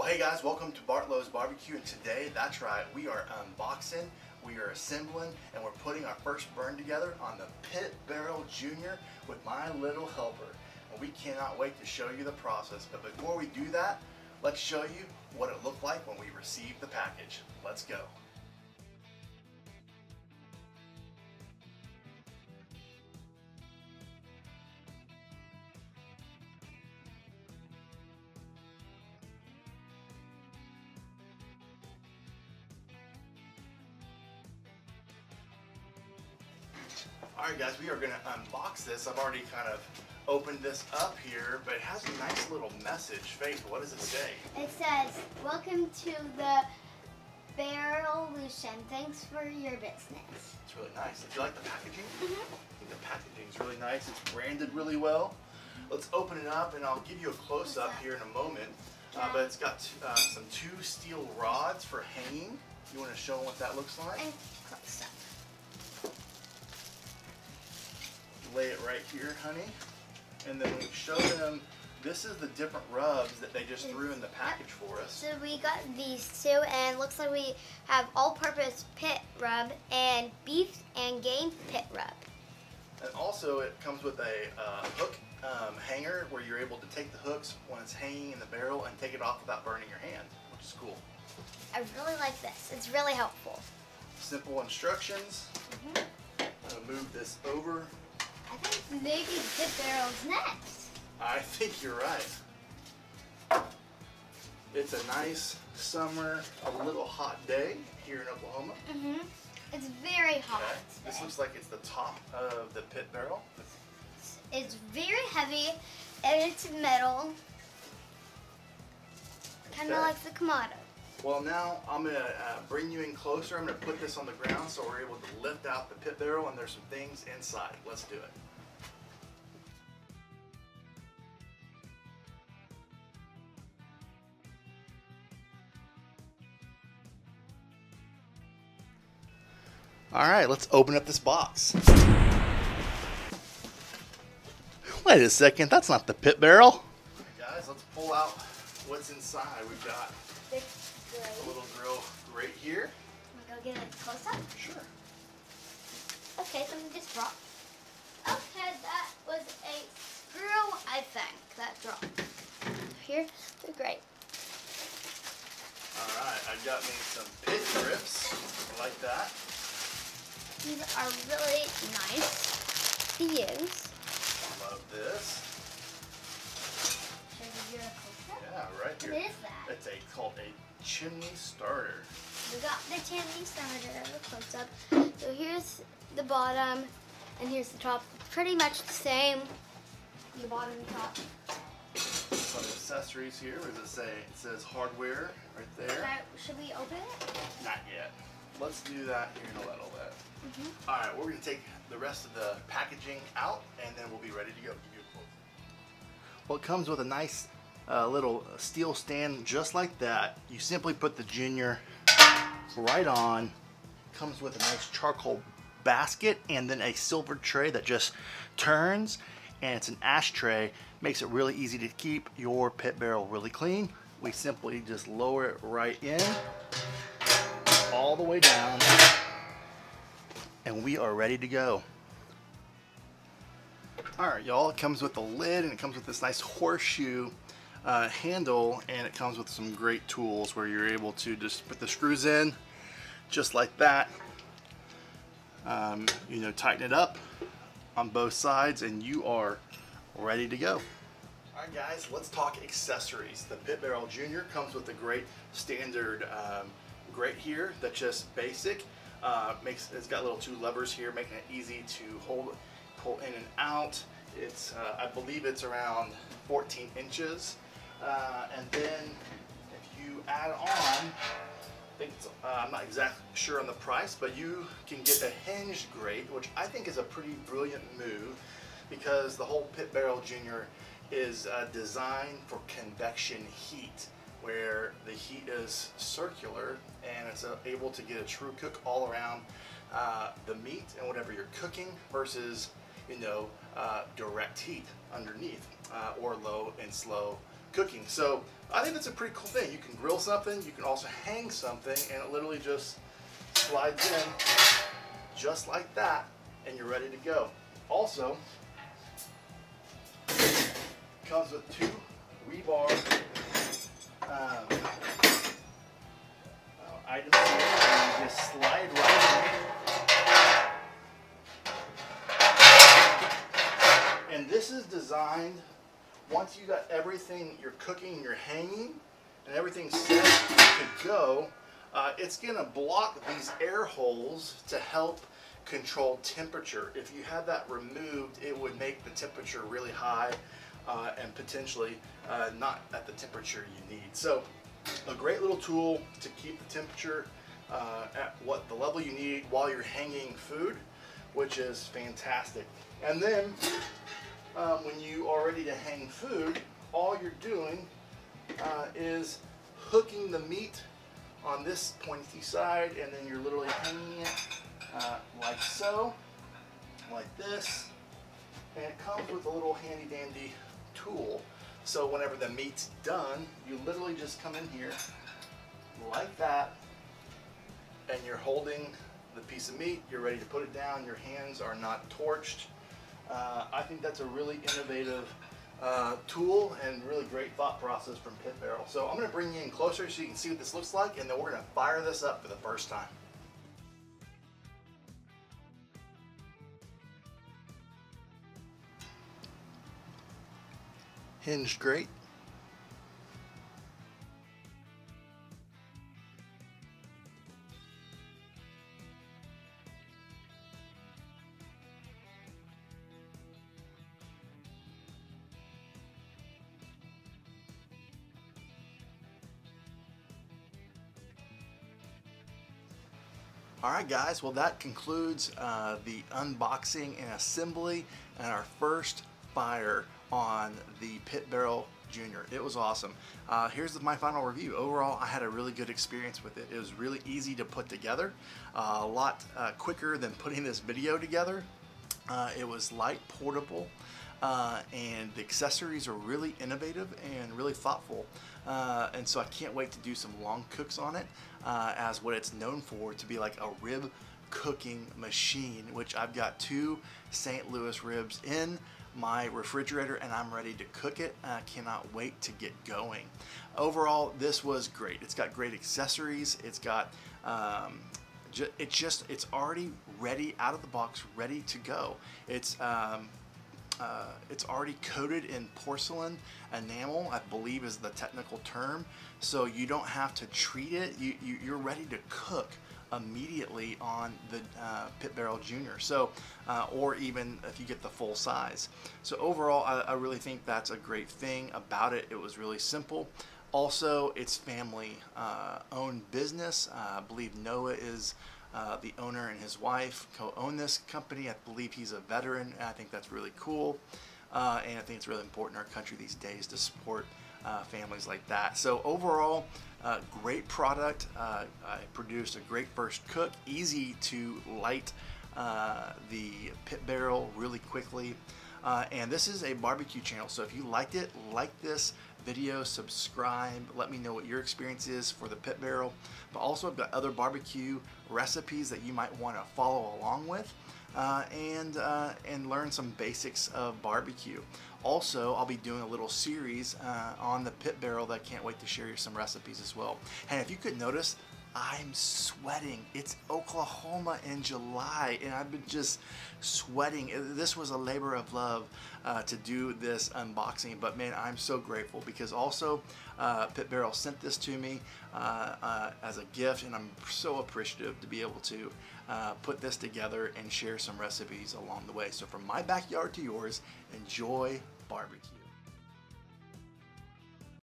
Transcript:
Well, hey guys, welcome to Bartlow's Barbecue, and today, that's right, we are unboxing, we are assembling, and we're putting our first burn together on the Pit Barrel Junior with my little helper. And we cannot wait to show you the process, but before we do that, let's show you what it looked like when we received the package. Let's go. Alright guys, we are going to unbox this. I've already kind of opened this up here, but it has a nice little message. Faith, what does it say? It says, welcome to the Barrelution. Thanks for your business. It's really nice. Did you like the packaging? Mhm. I think the packaging is really nice. It's branded really well. Let's open it up and I'll give you a close up here in a moment. Uh, but it's got uh, some two steel rods for hanging. You want to show them what that looks like? And close lay it right here, honey. And then we show them, this is the different rubs that they just threw in the package for us. So we got these two, and looks like we have all-purpose pit rub and beef and game pit rub. And also it comes with a uh, hook um, hanger where you're able to take the hooks when it's hanging in the barrel and take it off without burning your hand, which is cool. I really like this. It's really helpful. Simple instructions. Mhm. I'm gonna move this over. I think maybe pit barrel's next. I think you're right. It's a nice summer, a little hot day here in Oklahoma. hmm It's very hot. Okay. This looks like it's the top of the pit barrel. It's very heavy, and it's metal. Kind of Okay. like the Kamado. Well, now I'm gonna uh, bring you in closer. I'm gonna put this on the ground so we're able to lift out the pit barrel and there's some things inside. Let's do it. All right, let's open up this box. Wait a second, that's not the pit barrel. guys, let's pull out what's inside. We've got Big a little grill right here. Go get it close up. Sure. Okay, something just dropped. Okay, that was a screw, I think, that dropped. Here, they're great. All right, I got me some pit grips like that. These are really nice to use. Love this. Chimney starter. We got the chimney starter, a close up. So here's the bottom, and here's the top. Pretty much the same. The bottom and top. Some accessories here. What does it say? It says hardware right Should, there. I, should we open it? Not yet. Let's do that here in a little bit. Mhm. All right, we're gonna take the rest of the packaging out, and then we'll be ready to go. Give you a close. Well, it comes with a nice uh, little steel stand just like that. You simply put the Junior right on. Comes with a nice charcoal basket and then a silver tray that just turns and it's an ashtray. Makes it really easy to keep your pit barrel really clean. We simply just lower it right in, all the way down, and we are ready to go. All right, y'all, it comes with a lid and it comes with this nice horseshoe uh, handle and it comes with some great tools where you're able to just put the screws in just like that. Um, you know, tighten it up on both sides and you are ready to go. All right, guys, let's talk accessories. The Pit Barrel Junior comes with a great standard um, grate here that's just basic. Uh, makes It's got little two levers here, making it easy to hold, pull in and out. It's, uh, I believe it's around 14 inches. Uh, and then if you add on, I think uh, I'm not exactly sure on the price, but you can get a hinged grate, which I think is a pretty brilliant move because the whole Pit Barrel Junior is uh, designed for convection heat, where the heat is circular and it's uh, able to get a true cook all around uh, the meat and whatever you're cooking versus you know uh, direct heat underneath. uh, or low and slow cooking. So I think that's a pretty cool thing. You can grill something, you can also hang something, and it literally just slides in just like that, and you're ready to go. Also, comes with two rebar um, uh, items here, and you just slide right in. And this is designed once you got everything you're cooking, you're hanging, and everything's set to go, uh, it's gonna block these air holes to help control temperature. If you had that removed, it would make the temperature really high uh, and potentially uh, not at the temperature you need. So a great little tool to keep the temperature uh, at what the level you need while you're hanging food, which is fantastic. And then um, when you are ready to hang food, all you're doing uh, is hooking the meat on this pointy side and then you're literally hanging it uh, like so, like this. And it comes with a little handy dandy tool. So whenever the meat's done, you literally just come in here like that and you're holding the piece of meat, you're ready to put it down, your hands are not torched. Uh, I think that's a really innovative uh, tool and really grate thought process from Pit Barrel. So I'm going to bring you in closer so you can see what this looks like and then we're going to fire this up for the first time. Hinged great. Alright guys, well that concludes uh, the unboxing and assembly and our first fire on the Pit Barrel Junior. It was awesome. Uh, here's my final review. Overall, I had a really good experience with it. It was really easy to put together, uh, a lot uh, quicker than putting this video together. Uh, it was light, portable, uh, and the accessories are really innovative and really thoughtful. Uh, and so I can't wait to do some long cooks on it uh, as what it's known for to be like a rib cooking machine, which I've got two St. Louis ribs in my refrigerator and I'm ready to cook it. I cannot wait to get going. Overall, this was great. It's got great accessories. It's got, um, ju it just, it's already ready out of the box, ready to go. It's, um, uh, it's already coated in porcelain enamel, I believe is the technical term. So you don't have to treat it. You, you, you're ready to cook immediately on the uh, Pit Barrel Junior. So, uh, or even if you get the full size. So overall, I, I, really think that's a great thing about it. It was really simple. Also, it's family uh, owned business. Uh, I believe Noah is uh, the owner and his wife co-own this company. I believe he's a veteran. I think that's really cool. Uh, and I think it's really important in our country these days to support uh, families like that. So overall, uh, great product. I produced a great first cook, easy to light the pit barrel really quickly. And this is a barbecue channel, so if you liked it, like this video, subscribe, let me know what your experience is for the pit barrel. But also I've got other barbecue recipes that you might want to follow along with uh, and, uh, and learn some basics of barbecue. Also, I'll be doing a little series uh, on the pit barrel that I can't wait to share you some recipes as well. And if you could notice, I'm sweating. It's Oklahoma in July, and I've been just sweating. This was a labor of love uh, to do this unboxing, but man, I'm so grateful because also uh, Pit Barrel sent this to me uh, uh as a gift, and I'm so appreciative to be able to uh, put this together and share some recipes along the way. So from my backyard to yours, enjoy barbecue.